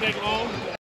didn't take long.